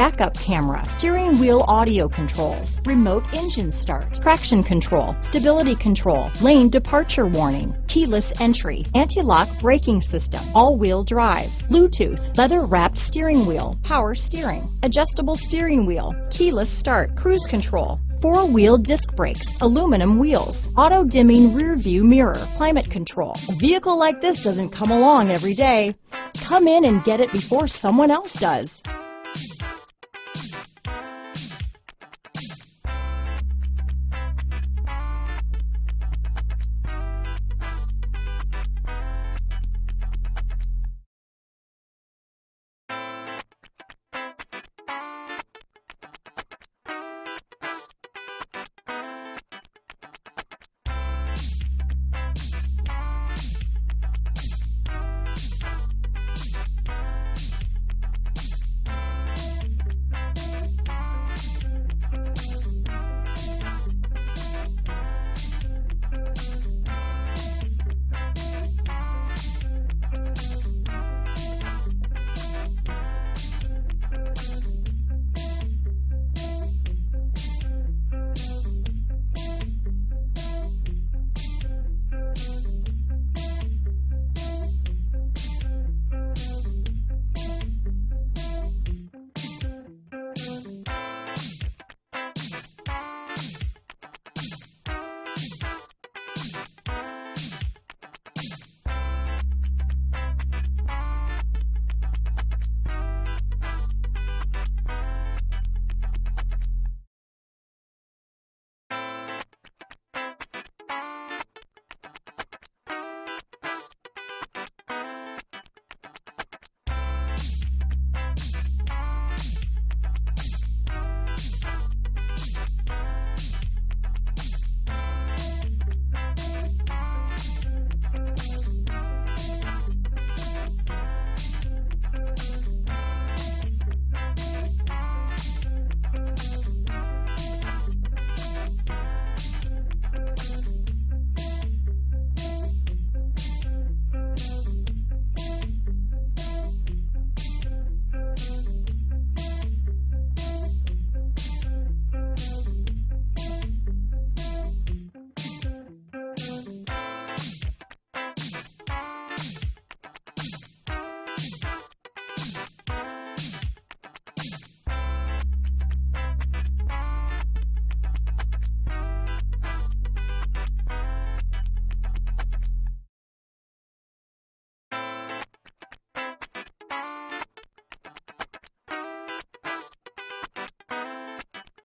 Backup camera, steering wheel audio controls, remote engine start, traction control, stability control, lane departure warning, keyless entry, anti-lock braking system, all-wheel drive, Bluetooth, leather wrapped steering wheel, power steering, adjustable steering wheel, keyless start, cruise control, four-wheel disc brakes, aluminum wheels, auto-dimming rear view mirror, climate control. A vehicle like this doesn't come along every day. Come in and get it before someone else does.